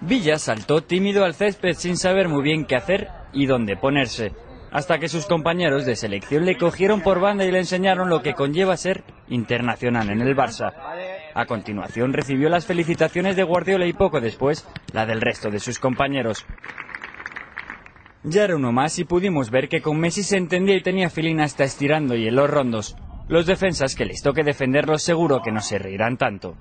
Villa saltó tímido al césped sin saber muy bien qué hacer y dónde ponerse, hasta que sus compañeros de selección le cogieron por banda y le enseñaron lo que conlleva ser internacional en el Barça. A continuación recibió las felicitaciones de Guardiola y poco después la del resto de sus compañeros. Ya era uno más y pudimos ver que con Messi se entendía y tenía filina hasta estirando y en los rondos. Los defensas que les toque defenderlos seguro que no se reirán tanto.